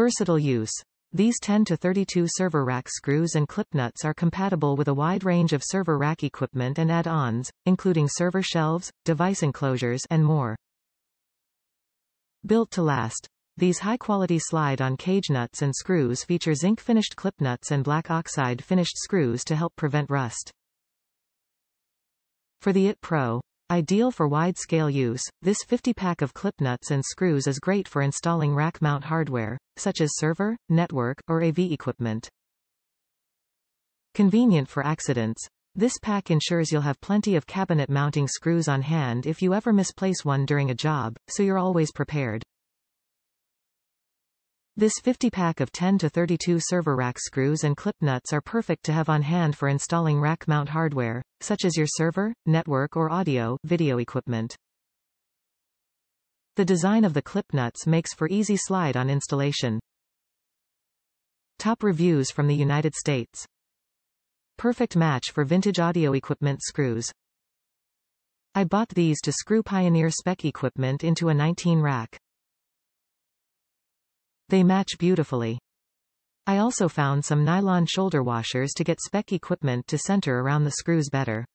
Versatile use. These 10 to 32 server rack screws and clip nuts are compatible with a wide range of server rack equipment and add-ons, including server shelves, device enclosures, and more. Built to last. These high-quality slide-on cage nuts and screws feature zinc-finished clip nuts and black oxide finished screws to help prevent rust. For the IT Pro, Ideal for wide-scale use, this 50-pack of clip nuts and screws is great for installing rack-mount hardware, such as server, network, or AV equipment. Convenient for accidents. This pack ensures you'll have plenty of cabinet mounting screws on hand if you ever misplace one during a job, so you're always prepared. This 50-pack of 10 to 32 server rack screws and clip nuts are perfect to have on hand for installing rack mount hardware, such as your server, network or audio, video equipment. The design of the clip nuts makes for easy slide-on installation. Top reviews from the United States. Perfect match for vintage audio equipment screws. I bought these to screw Pioneer spec equipment into a 19 rack. They match beautifully. I also found some nylon shoulder washers to get spec equipment to center around the screws better.